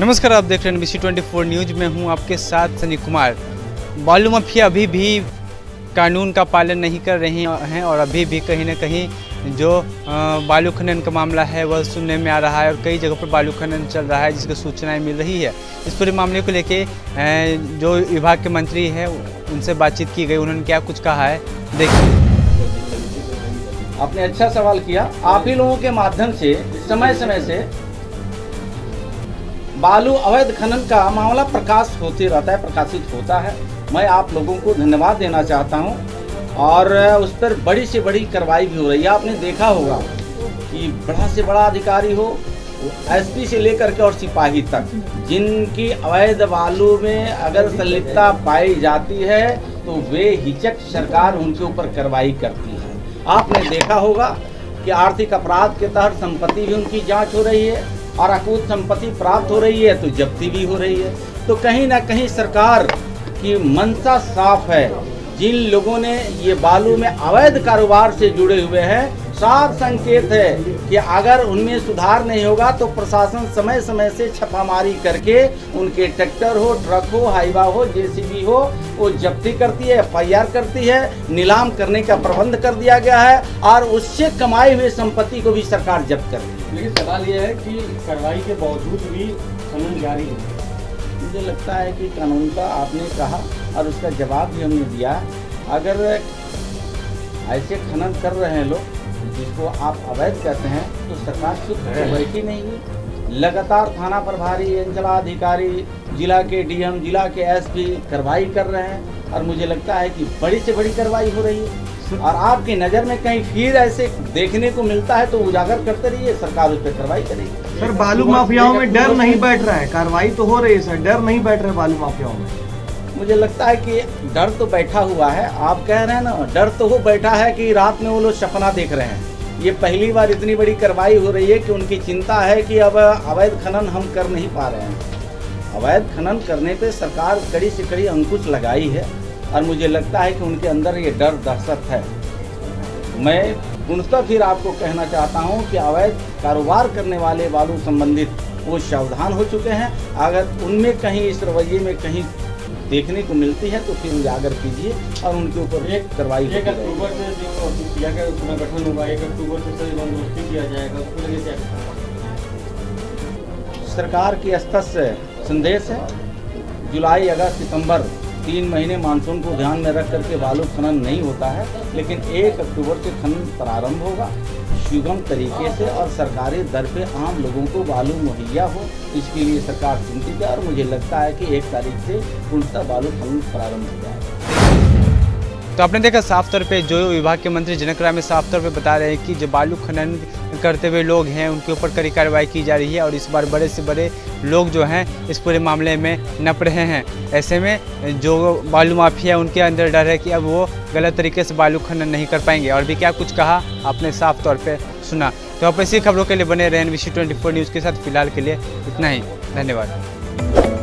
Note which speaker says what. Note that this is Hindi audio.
Speaker 1: नमस्कार, आप देख रहे हैं बीसी ट्वेंटी फोर न्यूज़। में हूँ आपके साथ सनी कुमार। बालू माफिया अभी भी कानून का पालन नहीं कर रहे हैं और अभी भी कहीं ना कहीं जो बालू खनन का मामला है, वह सुनने में आ रहा है और कई जगह पर बालू खनन चल रहा है, जिसकी सूचनाएँ मिल रही है। इस पूरे मामले को लेके जो विभाग के मंत्री हैं, उनसे बातचीत की गई, उन्होंने क्या कुछ कहा है, देखिए।
Speaker 2: आपने अच्छा सवाल किया। आप ही लोगों के माध्यम से समय समय से बालू अवैध खनन का मामला प्रकाश होते रहता है, प्रकाशित होता है। मैं आप लोगों को धन्यवाद देना चाहता हूँ और उस पर बड़ी से बड़ी कार्रवाई भी हो रही है। आपने देखा होगा कि बड़ा से बड़ा अधिकारी हो एसपी से लेकर के और सिपाही तक, जिनकी अवैध बालू में अगर संलिप्तता पाई जाती है तो वे हिचक सरकार उनके ऊपर कार्रवाई करती है। आपने देखा होगा कि आर्थिक अपराध के तहत संपत्ति भी उनकी जाँच हो रही है। और अकूत संपत्ति प्राप्त हो रही है तो जब्ती भी हो रही है। तो कहीं ना कहीं सरकार की मनसा साफ़ है। जिन लोगों ने ये बालू में अवैध कारोबार से जुड़े हुए हैं साफ़ संकेत है कि अगर उनमें सुधार नहीं होगा तो प्रशासन समय समय से छापामारी करके उनके ट्रैक्टर हो ट्रक हो हाईवा हो जेसीबी हो वो जब्ती करती है एफआईआर करती है नीलाम करने का प्रबंध कर दिया गया है और उससे कमाई हुए संपत्ति को भी सरकार जब्त कर
Speaker 3: लेकिन सवाल यह है कि कार्रवाई के बावजूद भी खनन जारी है।
Speaker 2: मुझे लगता है कि कानून का आपने कहा और उसका जवाब भी हमने दिया। अगर ऐसे खनन कर रहे हैं लोग जिसको आप अवैध कहते हैं तो सरकार तो बैठी नहीं। है लगातार थाना प्रभारी अंचलाधिकारी जिला के डीएम, जिला के एसपी कार्रवाई कर रहे हैं और मुझे लगता है कि बड़ी से बड़ी कार्रवाई हो रही है। और आपकी नज़र में कहीं फिर ऐसे देखने को मिलता है तो उजागर करते रहिए, सरकार उस पर कार्रवाई करेगी।
Speaker 4: सर, बालू माफियाओं में डर नहीं बैठ रहा है। कार्रवाई तो हो रही है, सर। डर नहीं बैठ रहा है बालू माफियाओं में।
Speaker 2: मुझे लगता है कि डर तो बैठा हुआ है। आप कह रहे हैं ना, डर तो वो बैठा है कि रात में वो लोग सपना देख रहे हैं। ये पहली बार इतनी बड़ी कार्रवाई हो रही है कि उनकी चिंता है कि अब अवैध खनन हम कर नहीं पा रहे हैं। अवैध खनन करने पे सरकार कड़ी से कड़ी अंकुश लगाई है और मुझे लगता है कि उनके अंदर ये डर दहशत है। मैं पूर्णतः फिर आपको कहना चाहता हूँ कि अवैध कारोबार करने वाले बालू संबंधित वो सावधान हो चुके हैं। अगर उनमें कहीं इस रवैये में कहीं देखने को मिलती है तो फिर उजागर कीजिए और उनके ऊपर एक कार्रवाई
Speaker 3: एक अक्टूबर से जो गठन का पुनर्गठन होगा। एक अक्टूबर से सभी बंदोबस्ती किया जाएगा उसको लेके क्या
Speaker 2: सरकार की स्तर से संदेश है। जुलाई अगस्त सितंबर तीन महीने मानसून को ध्यान में रख करके बालू खनन नहीं होता है, लेकिन एक अक्टूबर से खनन प्रारंभ होगा। सुगम तरीके से और सरकारी दर पे आम लोगों को बालू मुहैया हो, इसके लिए सरकार चिंतित है और मुझे लगता है कि एक तारीख से पूर्णतः बालू खनन प्रारंभ हो जाएगा।
Speaker 1: तो आपने देखा साफ़ तौर पे जो विभाग के मंत्री जनक राय में साफ़ तौर पे बता रहे हैं कि जो बालू खनन करते हुए लोग हैं, उनके ऊपर कड़ी कार्रवाई की जा रही है और इस बार बड़े से बड़े लोग जो हैं, इस पूरे मामले में नप रहे हैं। ऐसे में जो बालू माफिया उनके अंदर डर है कि अब वो गलत तरीके से बालू खनन नहीं कर पाएँगे। और भी क्या कुछ कहा आपने साफ़ तौर पर सुना। तो आप ऐसी खबरों के लिए बने रहें ट्वेंटी न्यूज़ के साथ। फ़िलहाल के लिए इतना ही। धन्यवाद।